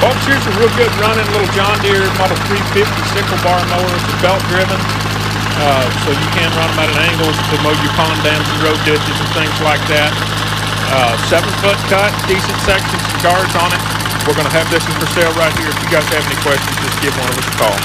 Folks, here's a real good running little John Deere Model 350 sickle bar mower. It's belt driven, uh, so you can run them at an angle to mow your pond dams and road ditches and things like that. Uh, seven foot cut, decent sections and guards on it. We're going to have this one for sale right here. If you guys have any questions, just give one of us a call.